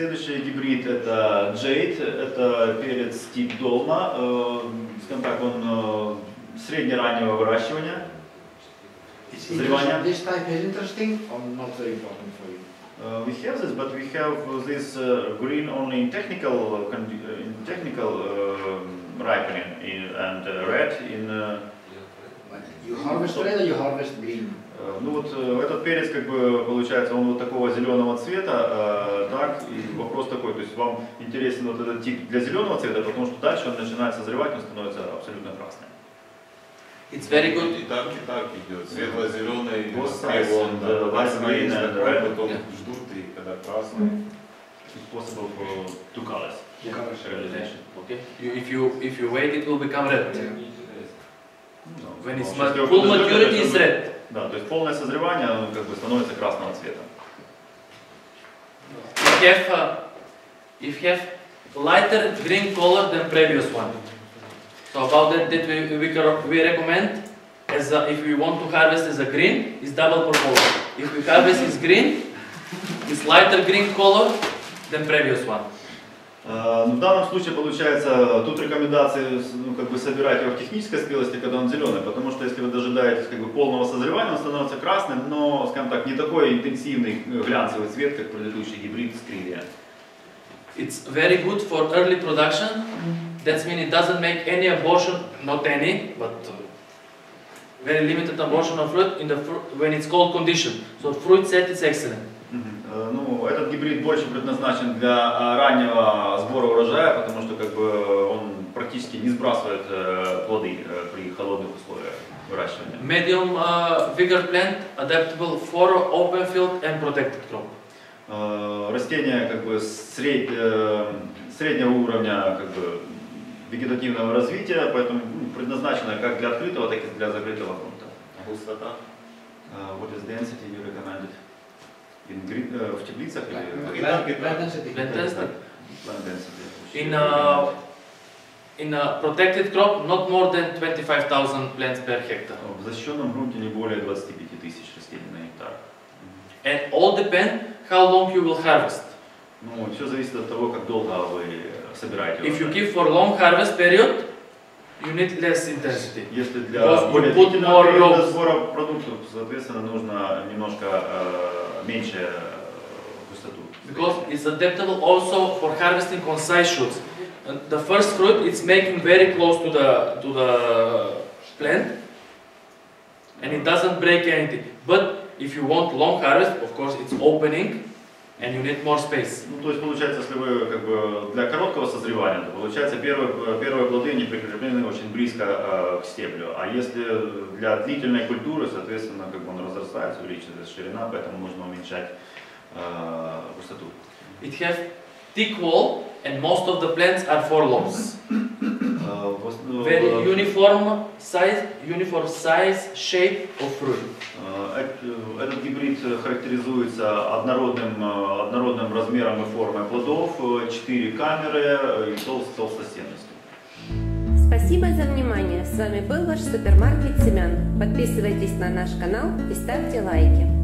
следующий гибрид это Jade, это перец тип долма, э, скажем так, он э, средне-раннего выращивания. Is Созревание. this type is interesting or not very important for you? Uh, we have this, but we have this uh, green only in technical, uh, uh, in technical uh, ripening in, and uh, red in. Uh, you harvest red or you harvest green? Э, ну вот э, этот перец как бы получается он вот такого зеленого цвета, э, так и вопрос такой, то есть вам интересен вот этот тип для зеленого цвета, потому что дальше он начинает созревать, он становится абсолютно красным. It's very good. И так, и так идет. Светло-зеленый, Both слева sides, он, and, да, red. потом Yeah. ждут, и когда красный. It's possible for two colors Yeah. realization. Okay. You, if you if you wait, it will become red. Ну, When it's full maturity он- red. Да, то есть полное созревание оно как бы становится красного цвета. If you have uh, if you have lighter green color than previous one. So about that, that we, we, we recommend as a, if we want to harvest as a green, is double proposal. If we harvest is green, is lighter green color than previous one. Э, ну, в данном случае получается, тут рекомендации с- ну, как бы собирать его в технической спелости, когда он зеленый, потому что если вы дожидаетесь как бы полного созревания, он становится красным, но, скажем так, не такой интенсивный э, глянцевый цвет, как предыдущий гибрид Скривия. It's very good for early production. That means it doesn't make any abortion, not any, but uh, very limited abortion of fruit in the fru- when it's cold condition. So fruit set is excellent. Э, Ну, этот гибрид больше предназначен для э, раннего сбора урожая, потому что как бы он практически не сбрасывает э, плоды э, при холодных условиях выращивания. Medium uh, vigor plant adaptable for open field and protected crop. Э, Растение как бы сред- э, среднего уровня как бы вегетативного развития, поэтому ну, предназначено как для открытого, так и для закрытого грунта. А Густота. Э, What is density you recommended? In green, э, в теплицах или И так, и так. density. Fantastic. Plant density? In a in a protected crop, not more than 25,000 plants per hectare. В защищенном грунте не более 25 тысяч растений на гектар. And all depend how long you will harvest. Ну, все зависит от того, как долго вы собираете If you урожай. keep for long harvest period, you need less intensity. Если для Because you более put длительного more периода rows. сбора продуктов, соответственно, нужно немножко э, меньше э, густоту. Because it's adaptable also for harvesting on side shoots. And the first fruit it's making very close to the to the plant, and it doesn't break anything. But if you want long harvest, of course it's opening, And you need more space. Ну, то есть получается, если вы как бы для короткого созревания, то получается первые, первые плоды не прикреплены очень близко э, к стеблю. А если для длительной культуры, соответственно, как бы он разрастается, увеличивается ширина, поэтому нужно уменьшать э, густоту. It has thick wall, and most of the plants are four lobes. Ну, Very uniform size, uniform size, shape of fruit. э, эт- Этот гибрид характеризуется однородным, э, однородным размером и формой плодов, э, четыре камеры э, и тол- толстостенностью. Спасибо за внимание. С вами был ваш супермаркет семян. Подписывайтесь на наш канал и ставьте лайки.